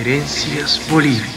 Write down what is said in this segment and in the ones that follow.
Herencias Bolivia.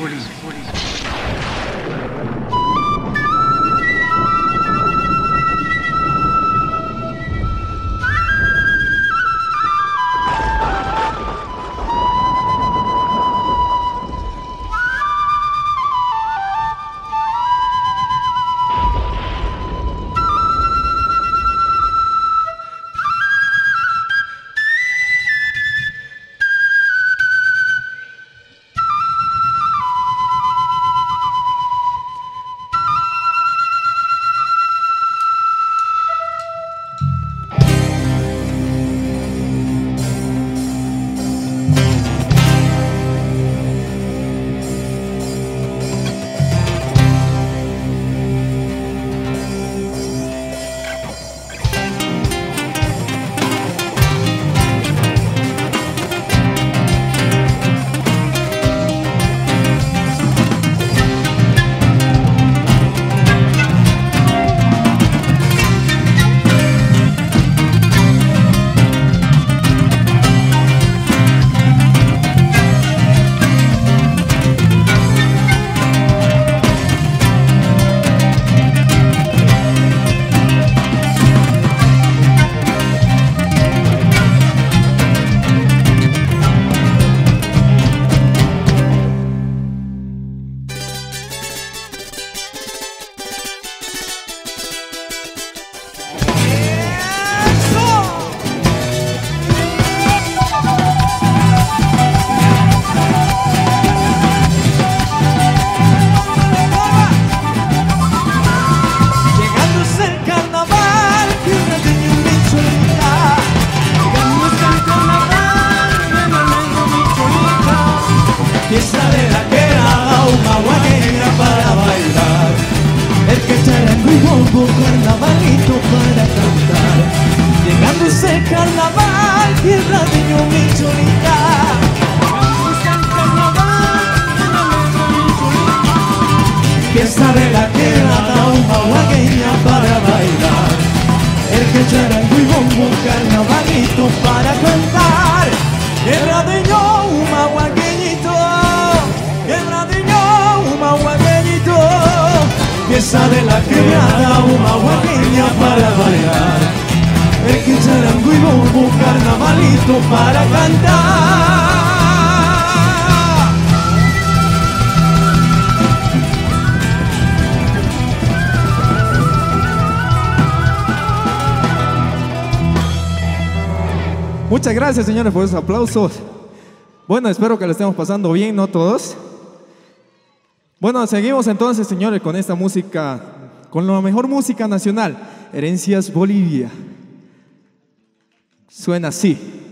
El que charango y bombo, carnavalito para cantar. Llegándose el carnaval, tierra de de mi cholita. Fiesta de la tierra da una guagueña para bailar El que charango y bombo, Fiesta de la quebrada, una guagueña para bailar El que charango y bombo, carnavalito para cantar Muchas gracias, señores, por esos aplausos. Bueno, espero que lo estemos pasando bien, ¿no todos? Bueno, seguimos entonces, señores, con esta música, con la mejor música nacional, Herencias Bolivia. Suena así.